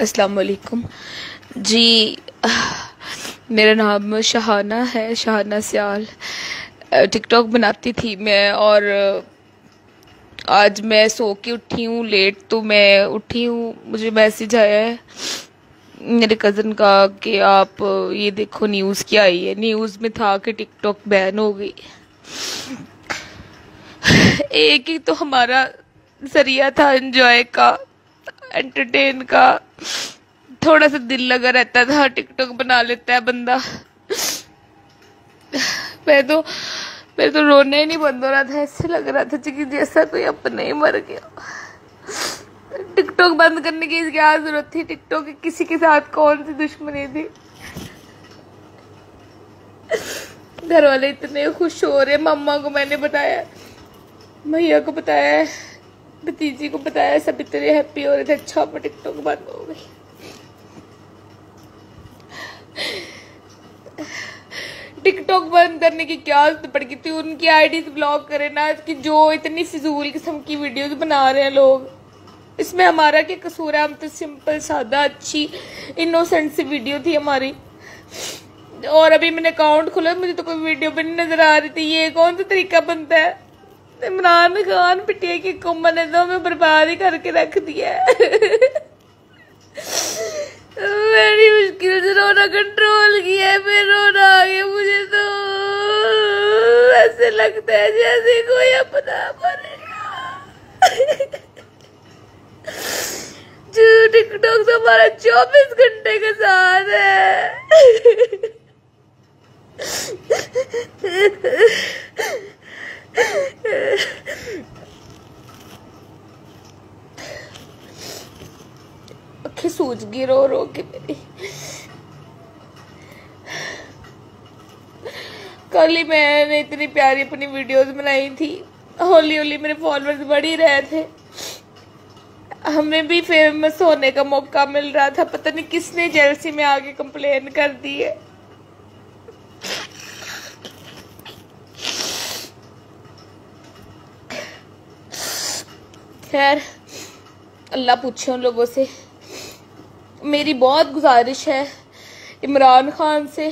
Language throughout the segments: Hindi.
अस्सलाम वालेकुम जी, मेरा नाम शहाना है, शहाना सियाल। टिकटॉक बनाती थी मैं और आज मैं सो के उठी हूँ लेट तो मैं उठी हूँ। मुझे मैसेज आया है मेरे कज़न का कि आप ये देखो न्यूज़ क्या आई है। न्यूज़ में था कि टिकटॉक बैन हो गई। एक ही तो हमारा ज़रिया था एंजॉय का। एंटरटेन का। थोड़ा सा दिल लगा रहता था, टिकटॉक बना लेता है बंदा। मैं तो मेरे तो रोना ही नहीं बंद हो रहा था, ऐसे लग रहा था कि जैसा कोई अपने ही मर गया। टिकटॉक बंद करने की क्या ज़रूरत थी? टिकटॉक किसी के साथ कौन सी दुश्मनी थी? घर वाले इतने खुश हो रहे मम्मा को मैंने बताया, भैया को बताया भतीजी को बताया, सब इतने हैप्पी हो रहे थे। अच्छा पर टिकटॉक बंद हो गई। टिकटॉक बंद करने की क्या पड़ गई थी? उनकी आईडी ब्लॉक करे ना, कि जो इतनी फिजूल किस्म की वीडियोस बना रहे हैं लोग। इसमें हमारा क्या कसूर है? हम तो सिंपल सादा, अच्छी इनोसेंट सी वीडियो थी हमारी। और अभी मैंने अकाउंट खोला, मुझे तो कोई वीडियो भी नहीं नज़र आ रही थी। ये कौन सा तरीका बनता है? इमरान खान पिटिया की कुम्बन ने तो हमें बर्बाद ही करके रख दिया मेरी मुश्किल से रोना कंट्रोल किया फिर रोना आ गया मुझे तो। ऐसे लगता है जैसे कोई अपना मरेगा जो टिकटॉक तो हमारा चौबीस घंटे के साथ है। आँखें सूज गई रो रो के मेरी। कल ही मैंने इतनी प्यारी अपनी वीडियोस बनाई थी। होली होली मेरे फॉलोअर्स बढ़ ही रहे थे। हमें भी फ़ेमस होने का मौका मिल रहा था। पता नहीं किसने जेलसी में आगे कंप्लेन कर दी है। खैर, अल्लाह पूछे उन लोगों से। मेरी बहुत गुजारिश है इमरान खान से,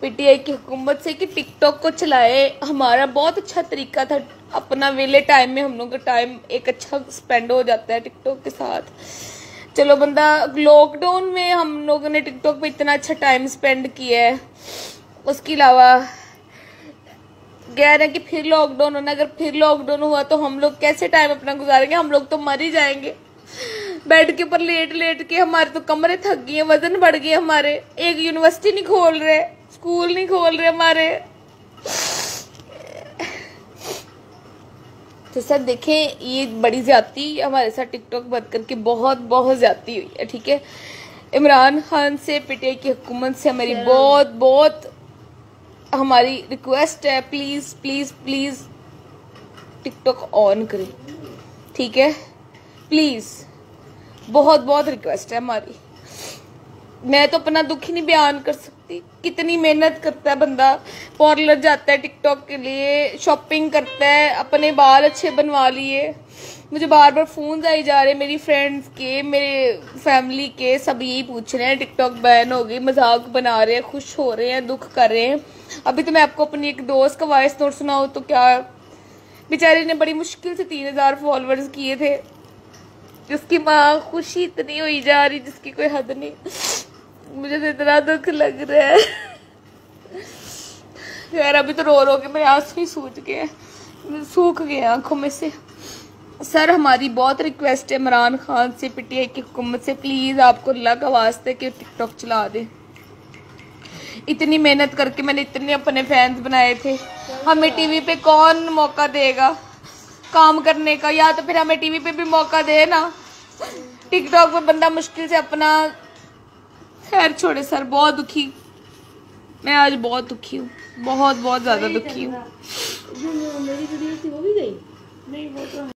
पीटीआई की हुकूमत से कि टिकटॉक को चलाए। हमारा बहुत अच्छा तरीका था। अपना वेले टाइम में हम लोग का टाइम एक अच्छा स्पेंड हो जाता है टिकटॉक के साथ। चलो बंदा लॉकडाउन में हम लोगों ने टिकटॉक पे इतना अच्छा टाइम स्पेंड किया है। उसके अलावा, कह रहे हैं कि फिर लॉकडाउन होना, अगर फिर लॉकडाउन हुआ तो हम लोग कैसे टाइम अपना गुजारेंगे? हम लोग तो मर ही जाएँगे। बेड के ऊपर लेट लेट के हमारे तो कमरे थक गए वज़न बढ़ गए हमारे। एक यूनिवर्सिटी नहीं खोल रहे स्कूल नहीं खोल रहे हमारे। तो सर देखें ये बड़ी ज़्यादा हमारे साथ टिकटॉक बंद करके बहुत बहुत ज़्यादा हुई है ठीक है? इमरान खान से पीटीआई की हुकूमत से हमारी बहुत बहुत हमारी रिक्वेस्ट है please please please TikTok on करें ठीक है? प्लीज़ बहुत बहुत रिक्वेस्ट है हमारी। मैं तो अपना दुख ही नहीं बयान कर सकती। कितनी मेहनत करता है बंदा। पार्लर जाता है टिकटॉक के लिए शॉपिंग करता है, अपने बाल अच्छे बनवा लिए। मुझे बार बार फ़ोन आई जा रहे मेरी फ्रेंड्स के, मेरे फैमिली के, सब यही पूछ रहे हैं टिकटॉक बैन हो गई, मज़ाक बना रहे हैं, खुश हो रहे हैं, दुख कर रहे हैं। अभी तो मैं आपको अपनी एक दोस्त का वॉइस नोट सुनाऊ तो क्या? बेचारे ने बड़ी मुश्किल से तीन हज़ार फॉलोअर्स किए थे। जिसकी माँ खुशी इतनी हुई जा रही, जिसकी कोई हद नहीं। मुझे तो इतना दुख लग रहा है। यार अभी तो रो रो के मेरे आँसू ही सूझ गए सूख गए आँखों में से। सर, हमारी बहुत रिक्वेस्ट है इमरान खान से, पीटीआई की हुकूमत से। प्लीज़ आपको अल्लाह का वास्ते कि टिकटॉक चला दे। इतनी मेहनत करके मैंने इतने अपने फैंस बनाए थे। हमें टीवी पे कौन मौका देगा? काम करने का या तो फिर हमें टीवी पे भी मौका दे ना। टिकटॉक पे बंदा मुश्किल से अपना खैर छोड़े सर बहुत दुखी। मैं आज बहुत दुखी हूँ बहुत बहुत ज़्यादा दुखी हूँ।